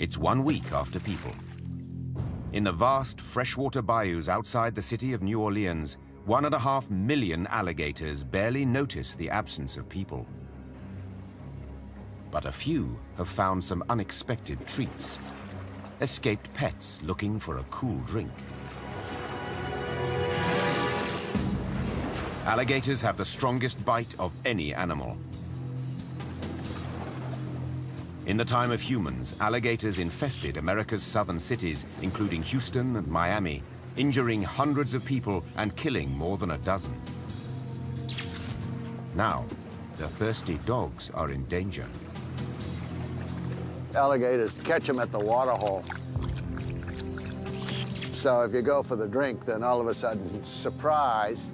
It's one week after people. In the vast freshwater bayous outside the city of New Orleans, one and a half million alligators barely notice the absence of people. But a few have found some unexpected treats. Escaped pets looking for a cool drink. Alligators have the strongest bite of any animal. In the time of humans, alligators infested America's southern cities, including Houston and Miami, injuring hundreds of people and killing more than a dozen. Now, the thirsty dogs are in danger. Alligators catch them at the water hole. So if you go for the drink, then all of a sudden, surprise,